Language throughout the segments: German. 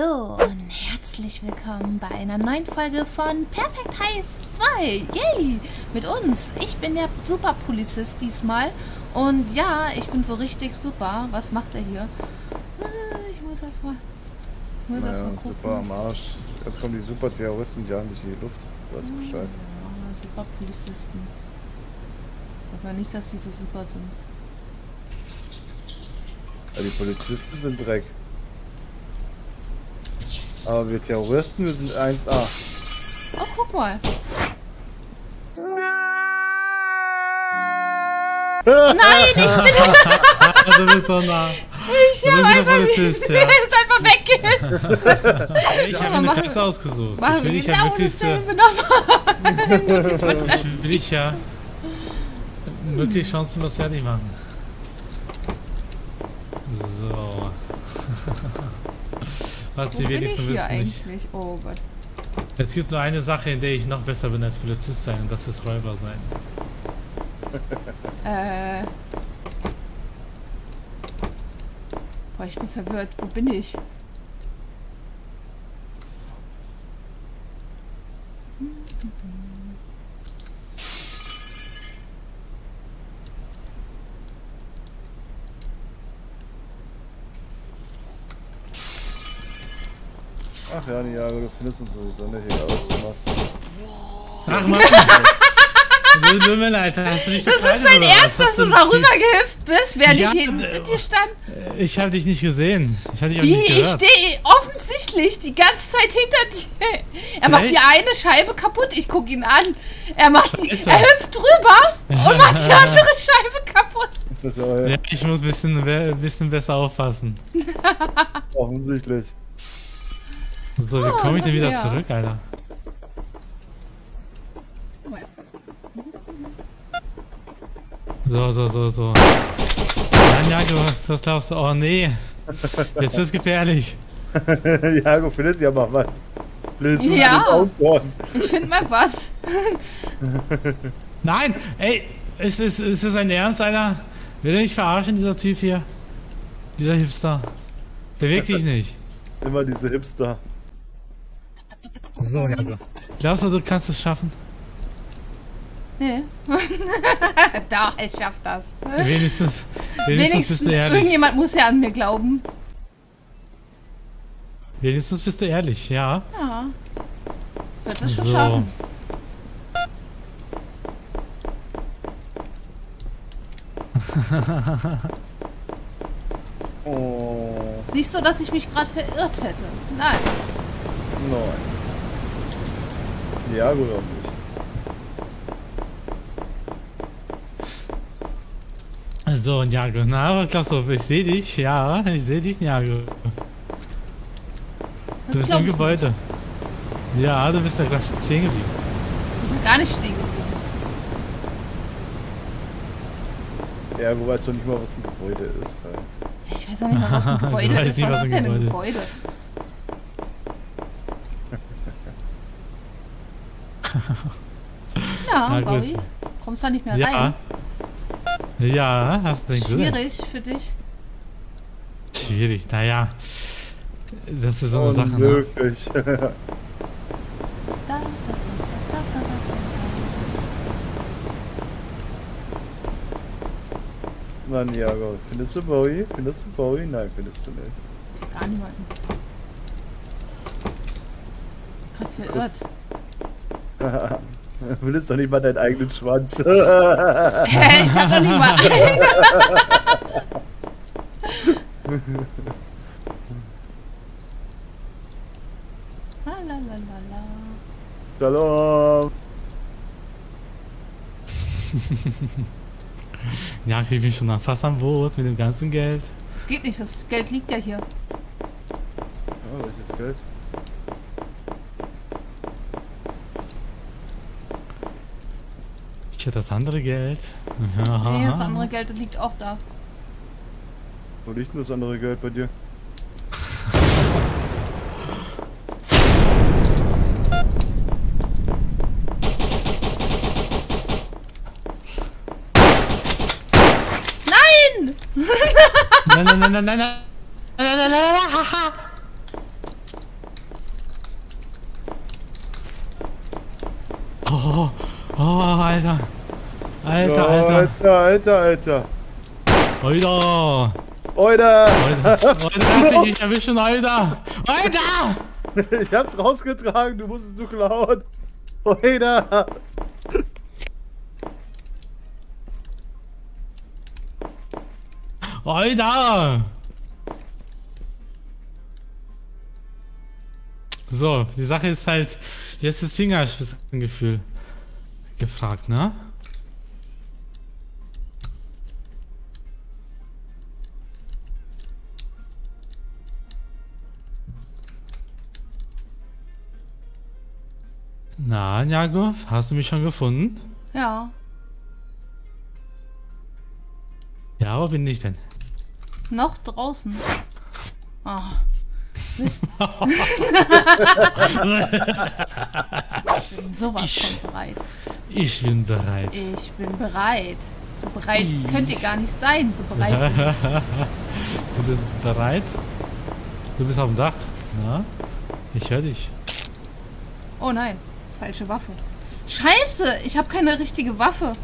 Hallo und herzlich willkommen bei einer neuen Folge von Perfect Heist 2. Yay! Mit uns. Ich bin der Superpolizist diesmal. Und ja, ich bin so richtig super. Was macht er hier? Äh, Ich muss erst mal. Ich muss Naja, mal gucken. super am Arsch. Jetzt kommen die Superterroristen und jagen dich in die Luft. Du weißt Bescheid. Ja, Superpolizisten. Sag mal nicht, dass die so super sind. Ja, die Polizisten sind Dreck. Aber wir Terroristen, wir sind 1A. Oh, guck mal. Nein, ich bin. Also du bist so nah. Ich hab einfach. Polizist, Der ja. ist einfach weg. Ich Aber habe eine Klasse ausgesucht. Ich Machen will dich ja genau wirklich, äh, dasselbe nochmal. ich will dich ja wirklich chancenlos fertig machen. So. Was Wo die bin ich wenigsten hier wissen nicht. eigentlich? Oh Gott. Es gibt nur eine Sache, in der ich noch besser bin als Polizist sein und das ist Räuber sein. Äh. Boah, ich bin verwirrt. Wo bin ich? Ach ja, ja, du findest uns sowieso nicht egal, was du machst. Ach Mann! Du Lümmel, Alter, hast du dich Das ist dein? Ernst, dass du mich- darüber gehüpft bist, während Ja, ich hinter äh, dir stand? Ich habe dich nicht gesehen. Ich habe dich auch Wie? nicht Ich stehe offensichtlich die ganze Zeit hinter dir. Er macht Echt? die eine Scheibe kaputt. Ich guck ihn an. Er macht die. Er hüpft drüber und macht die andere Scheibe kaputt. Ja, ich muss ein bisschen, ein bisschen besser aufpassen. offensichtlich. So, wie komme ich denn wieder zurück, Alter? So, so, so, so. Nein, Jago, was, was glaubst du? Oh nee. Jetzt ist gefährlich. Jago findet ja mal was. Blödes Ja. Ich finde mal was. Nein! Ey! Ist, ist, ist das ein Ernst, Alter? Will er nicht verarschen, dieser Typ hier? Dieser Hipster. Beweg dich nicht. Immer diese Hipster. So, Jago. Glaubst du, du kannst es schaffen? Nee. Doch, ich schaff das. Wenigstens, wenigstens Wenigstens bist du ehrlich. irgendjemand muss ja an mir glauben. Wenigstens bist du ehrlich, ja. Ja. Wird das schon So. schaffen. Oh, Ist nicht so, dass ich mich gerade verirrt hätte. Nein. nein. Jago doch nicht. So, Jago. Na, du? Ich sehe dich. Ja, ich sehe dich, Jago. Das Du bist im Gebäude. Ja, du bist da gerade stehen geblieben. nicht. Ich bin gar nicht stehen geblieben. Jago weiß doch nicht mal, was ein Gebäude ist. Halt. Ich weiß auch nicht mal, was ein Gebäude ist. nicht, Was was ist denn ein Gebäude ja, grüß. Kommst da nicht mehr Ja. rein? Ja, hast du den Glück. Schwierig für dich. Schwierig, naja. Das ist so eine Sache, ne? Da, Mann, Jago. Findest du Bowie? Findest du Bowie? Nein, findest du nicht. Gar niemanden. Ich bin gerade verirrt. Du willst doch nicht mal deinen eigenen Schwanz. Hä, ich hab doch nicht mal einen. La. Shalom. Ja, ich bin schon fast am Boot mit dem ganzen Geld. Das geht nicht, das Geld liegt ja hier. Oh, welches Geld? Hier das andere Geld. Nee, das andere Geld das liegt auch da. Wo liegt denn das andere Geld bei dir? Nein! nein, nein, nein, nein, nein, nein, nein, nein, nein, nein, Oh, oh, Alter. Alter. Alter, Alter, Alter. Alter. Alter. Alter, Alter, lass dich nicht erwischen, Alter. Alter. Ich hab's rausgetragen, du musst es nur klauen. Alter. Alter. So, die Sache ist halt, jetzt ist Fingerspitzengefühl gefragt, ne? Na, Jago, hast du mich schon gefunden? Ja. Ja, wo bin ich denn? Noch draußen. Ah. Mist. ich bin sowas Ich- von bereit. Ich bin bereit. Ich bin bereit. So bereit Ich- könnt ihr gar nicht sein. So bereit. Du bist bereit? Du bist auf dem Dach. Na? Ich höre dich. Oh nein, falsche Waffe. Scheiße, ich habe keine richtige Waffe.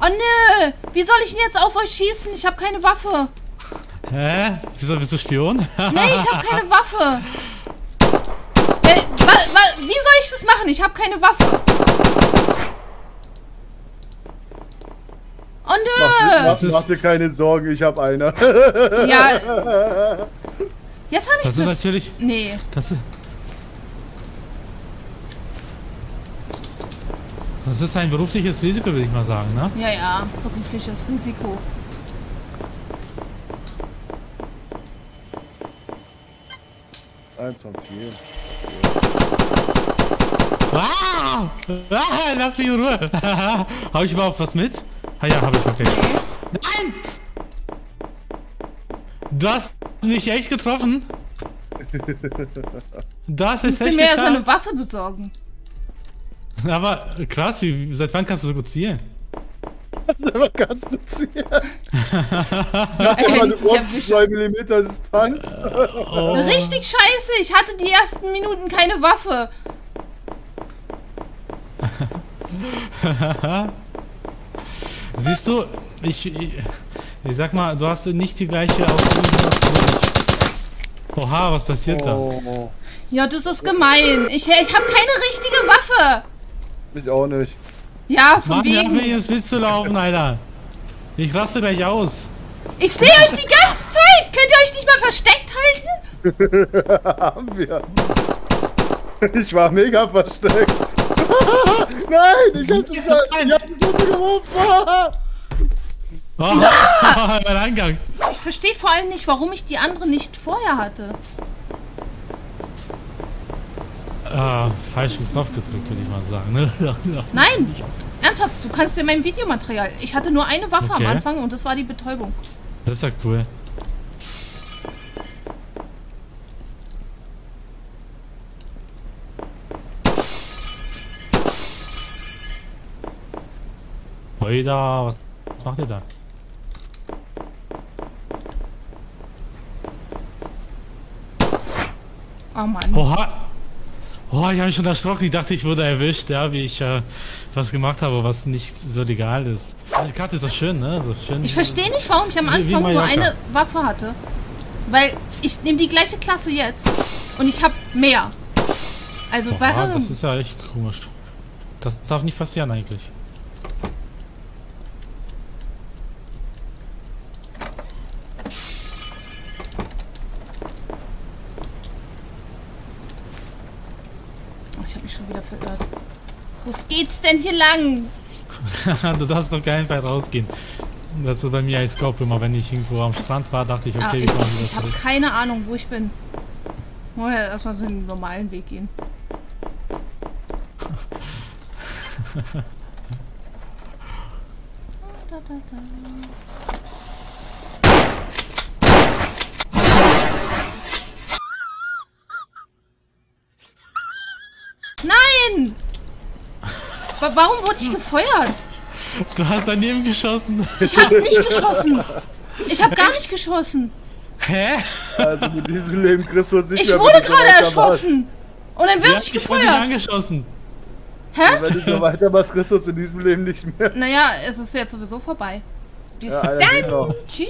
Oh nö, wie soll ich denn jetzt auf euch schießen? Ich habe keine Waffe. Hä? Wieso bist du Spion? Nee, ich habe keine Waffe. Äh, wa, wa, wie soll ich das machen? Ich habe keine Waffe. Oh Mach, nö. mach, mach dir keine Sorgen, ich hab einer. Ja. Jetzt habe ich Das ist natürlich. Nee. Das ist. Das ist ein berufliches Risiko, würde ich mal sagen, ne? Ja, ja, berufliches Risiko. Eins von vielen. Ah! ah! Lass mich in Ruhe! habe ich überhaupt was mit? Ah ja, habe ich, okay. Nein! Du hast mich echt getroffen? Das ist Musst du echt mir ja so eine. Waffe besorgen. Aber krass, wie, seit wann kannst du so gut zielen? Aber kannst du ziehen. Ey, Aber wenn du ich brauchst erwische. 2 mm Distanz. Oh. Richtig scheiße, ich hatte die ersten Minuten keine Waffe. Siehst du, ich, ich, ich sag mal, du hast nicht die gleiche Ausbildung ich. Oha, was passiert da? Oh, Ja, das ist gemein. Ich, ich habe keine richtige Waffe. Ich auch nicht. Ja, von Mann, wegen. mir ins Witz zu laufen, Alter. Ich raste gleich aus. Ich sehe euch die ganze Zeit. Könnt ihr euch nicht mal versteckt halten? Haben wir. Ich war mega versteckt. Nein, ich hab's gesagt. Ich hab die Waffe geworfen. Oh, mein Eingang. Ich verstehe vor allem nicht, warum ich die andere nicht vorher hatte. Ah, falschen Knopf gedrückt, würde ich mal sagen. Ne? Nein, ernsthaft, du kannst dir mein Videomaterial. Ich hatte nur eine Waffe Okay. am Anfang und das war die Betäubung. Das ist ja cool. Oida, was, was macht ihr da? Oh Mann. Oha! Oh, ich habe mich schon erschrocken. Ich dachte, ich wurde erwischt, ja, wie ich äh, was gemacht habe, was nicht so legal ist. Die Karte ist doch schön, ne? So schön. Ich verstehe nicht, warum ich am Wie- wie Anfang nur eine Waffe hatte. Weil ich nehme die gleiche Klasse jetzt und ich habe mehr. Also Oha, warum? das ist ja echt komisch. Das darf nicht passieren eigentlich. Ich habe mich schon wieder verirrt. Wo geht's denn hier lang? du darfst doch keinen Fall rausgehen. Das ist bei mir als Scope immer, wenn ich irgendwo am Strand war, dachte ich, Ah, okay, ich wir kommen ich habe keine Ahnung, wo ich bin. Muss ja erstmal so den normalen Weg gehen. Nein! Wa- Warum wurde ich gefeuert? Du hast daneben geschossen. Ich habe nicht geschossen. Ich habe gar nicht geschossen. Hä? Also mit diesem Leben kriegst du uns nicht Ich mehr wurde gerade erschossen. Und dann wird ich dich von dir gefeuert. angeschossen? Hä? Wenn du so weitermachst, kriegst du uns in diesem Leben nicht mehr. Naja, es ist jetzt sowieso vorbei. Bis Ja, dann. Tschüss.